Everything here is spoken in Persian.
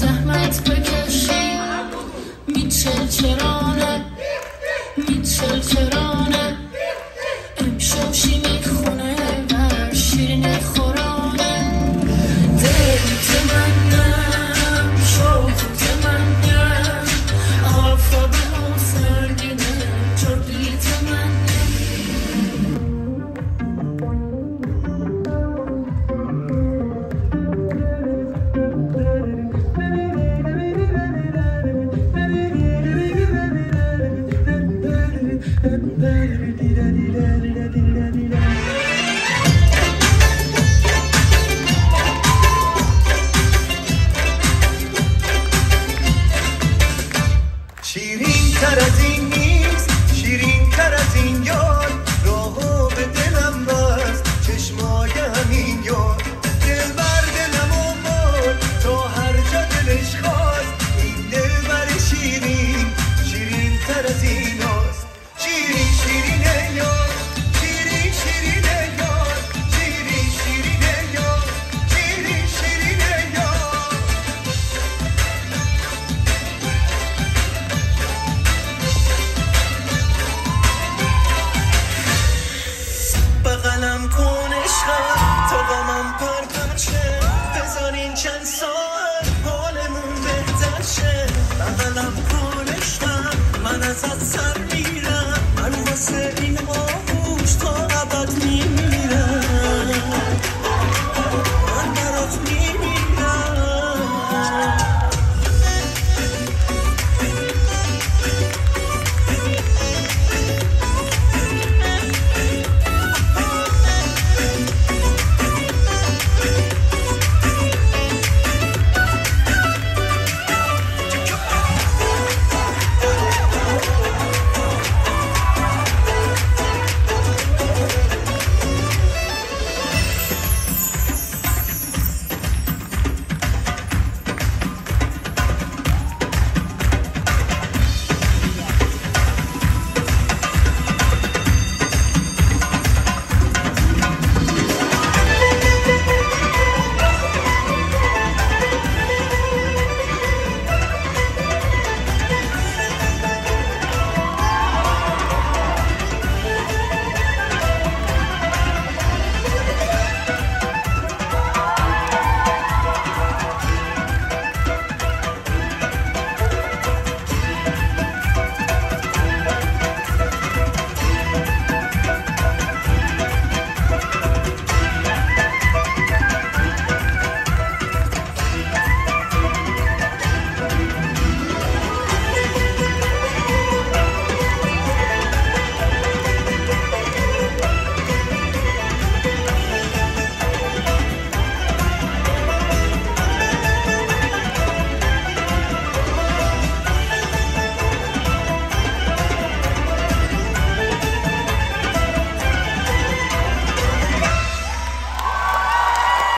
zahmet بکشی؟ میشه چرا بغلم کن عشقم من ازت سر